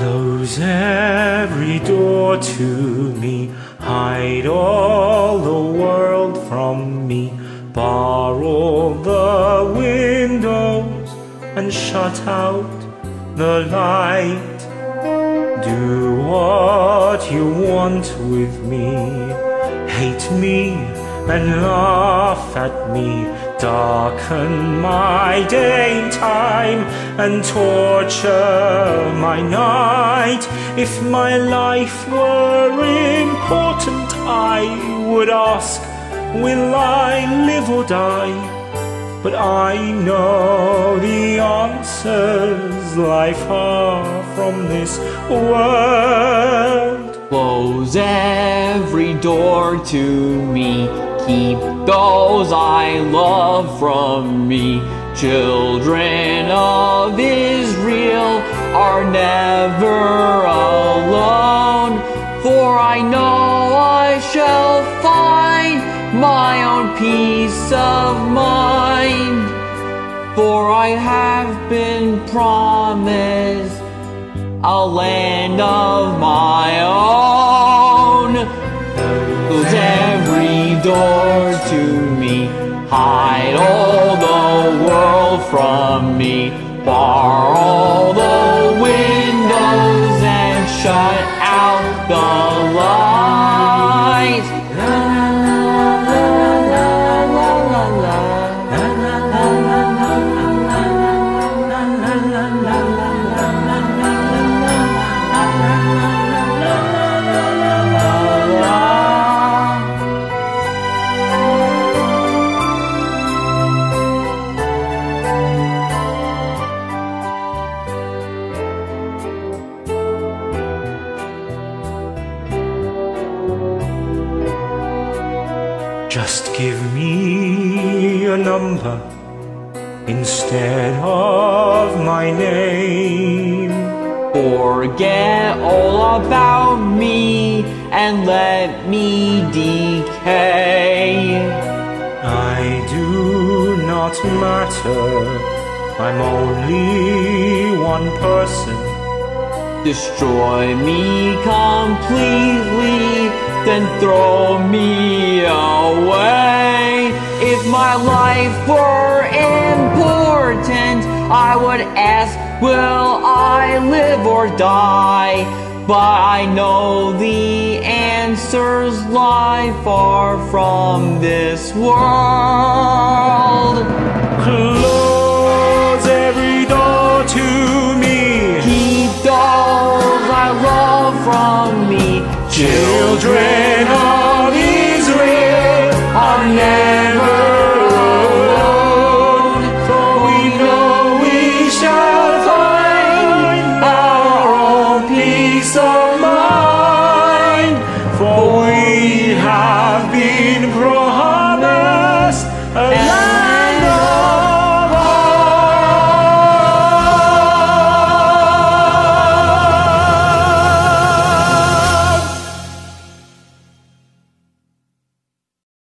Close every door to me, hide all the world from me, bar all the windows and shut out the light. Do what you want with me, hate me and laugh at me, darken my daytime and torture my night. If my life were important, I would ask, Will I live or die? But I know the answers lie far from this world. Close every door to me. Keep those I love from me. Children of Israel are never alone. For I know I shall find my own peace of mind. For I have been promised a land of hide all the world from me, bar all the windows and shut out the light. Just give me a number instead of my name. Forget all about me and let me decay. I do not matter. I'm only one person. Destroy me completely, then throw me away. If my life were important, I would ask, will I live or die? But I know the answers lie far from this world. Close every door to me. Keep those I love from me. Children of Israel are never alone, for we know we shall find our own peace of